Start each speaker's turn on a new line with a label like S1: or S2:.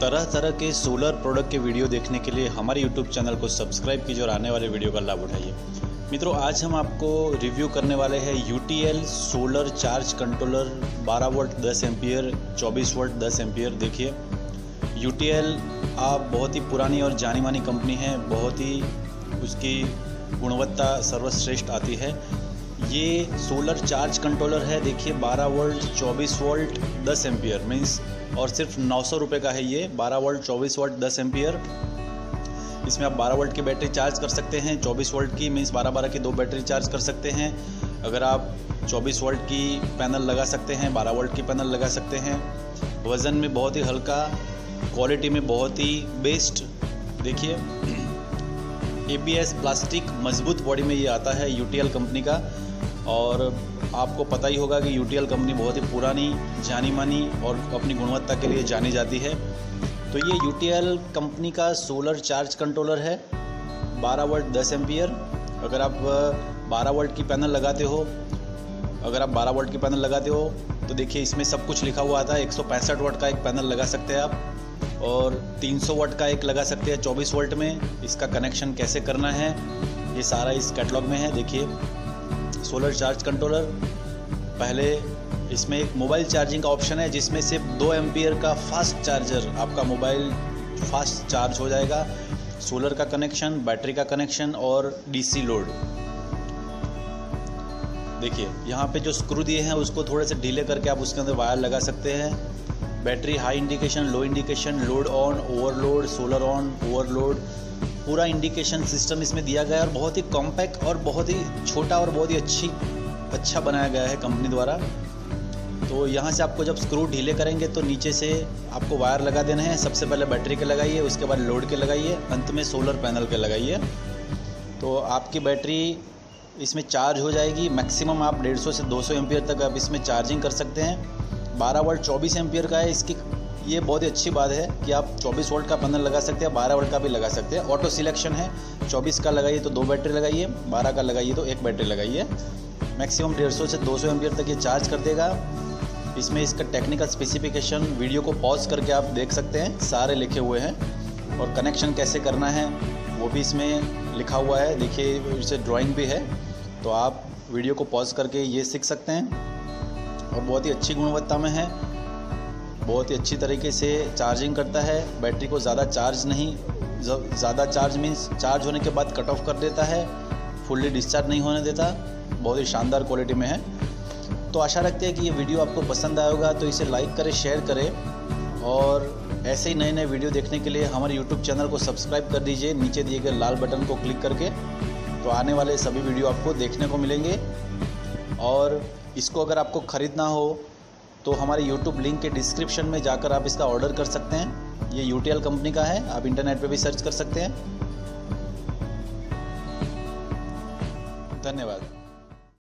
S1: तरह तरह के सोलर प्रोडक्ट के वीडियो देखने के लिए हमारे यूट्यूब चैनल को सब्सक्राइब कीजिए और आने वाले वीडियो का लाभ उठाइए। मित्रों, आज हम आपको रिव्यू करने वाले हैं UTL solar charge controller 12 volt 10 ampere 24 volt 10 ampere देखिए यूटीएल आप बहुत ही पुरानी और जानी मानी कंपनी है, बहुत ही उसकी गुणवत्ता सर्वश्रेष्ठ आती है। ये सोलर चार्ज कंट्रोलर है, देखिए 12 वोल्ट 24 वोल्ट 10 एम्पियर मीन्स और सिर्फ़ नौ सौ का है ये 12 वोल्ट 24 वोल्ट 10 एम्पियर। इसमें आप 12 वोल्ट की बैटरी चार्ज कर सकते हैं 24 वोल्ट की मीन्स 12 बारह की दो बैटरी चार्ज कर सकते हैं। अगर आप 24 वोल्ट की पैनल लगा सकते हैं 12 वोल्ट की पैनल लगा सकते हैं। वज़न में बहुत ही हल्का, क्वालिटी में बहुत ही बेस्ट, देखिए। ए प्लास्टिक मज़बूत बॉडी में ये आता है यूटीएल कंपनी का। और आपको पता ही होगा कि यूटीएल कंपनी बहुत ही पुरानी जानी मानी और अपनी गुणवत्ता के लिए जानी जाती है। तो ये यूटीएल कंपनी का सोलर चार्ज कंट्रोलर है 12 वोल्ट 10 एम्पियर। अगर आप 12 वोल्ट की पैनल लगाते हो, अगर आप 12 वोल्ट की पैनल लगाते हो तो देखिए इसमें सब कुछ लिखा हुआ आता है। एक वोल्ट का एक पैनल लगा सकते हैं आप और 300 वोल्ट का एक लगा सकते हैं 24 वोल्ट में। इसका कनेक्शन कैसे करना है, ये सारा इस कैटलॉग में है। देखिए सोलर चार्ज कंट्रोलर। पहले इसमें एक मोबाइल चार्जिंग का ऑप्शन है, जिसमें सिर्फ़ दो एम्पियर का फास्ट चार्जर आपका मोबाइल फास्ट चार्ज हो जाएगा। सोलर का कनेक्शन, बैटरी का कनेक्शन और डीसी लोड। देखिए, यहाँ पे जो स्क्रू दिए हैं, उसको थोड़े से ढीले करके आप उसके अंदर वायर लगा सकते हैं। Battery high indication, low indication, load on, overload, solar on, overload, पूरा इंडिकेशन सिस्टम इसमें दिया गया है और बहुत ही कॉम्पैक्ट और बहुत ही छोटा और बहुत ही अच्छी अच्छा बनाया गया है कंपनी द्वारा। तो यहाँ से आपको जब स्क्रू ढीले करेंगे तो नीचे से आपको वायर लगा देना है। सबसे पहले बैटरी के लगाइए, उसके बाद लोड के लगाइए, अंत में सोलर पैनल के लगाइए। तो आपकी बैटरी इसमें चार्ज हो जाएगी। मैक्सिमम आप 150 से 200 एम्पियर तक आप इसमें चार्जिंग कर सकते हैं। 12 वोल्ट 24 एम्पियर का है, इसकी, ये बहुत ही अच्छी बात है कि आप 24 वोल्ट का पैनल लगा सकते हैं 12 वोल्ट का भी लगा सकते हैं। ऑटो सिलेक्शन है 24 का लगाइए तो दो बैटरी लगाइए 12 का लगाइए तो एक बैटरी लगाइए। मैक्सिमम 150 से 200 एम्पियर तक ये चार्ज कर देगा। इसमें इसका टेक्निकल स्पेसिफिकेशन वीडियो को पॉज करके आप देख सकते हैं, सारे लिखे हुए हैं। और कनेक्शन कैसे करना है, वो भी इसमें लिखा हुआ है। देखिए, इसे ड्राइंग भी है तो आप वीडियो को पॉज करके ये सीख सकते हैं। और बहुत ही अच्छी गुणवत्ता में है। बहुत ही अच्छी तरीके से चार्जिंग करता है। बैटरी को ज़्यादा चार्ज नहीं ज़्यादा चार्ज मीन्स चार्ज होने के बाद कट ऑफ़ कर देता है। फुल्ली डिस्चार्ज नहीं होने देता। बहुत ही शानदार क्वालिटी में है। तो आशा रखते हैं कि ये वीडियो आपको पसंद आया होगा तो इसे लाइक करें शेयर करें। और ऐसे ही नए नए वीडियो देखने के लिए हमारे यूट्यूब चैनल को सब्सक्राइब कर दीजिए। नीचे दिए गए लाल बटन को क्लिक करके। तो आने वाले सभी वीडियो आपको देखने को मिलेंगे। और इसको अगर आपको ख़रीदना हो तो हमारे यूट्यूब लिंक के डिस्क्रिप्शन में जाकर आप इसका ऑर्डर कर सकते हैं। ये यूटीएल कंपनी का है, आप इंटरनेट पर भी सर्च कर सकते हैं। धन्यवाद।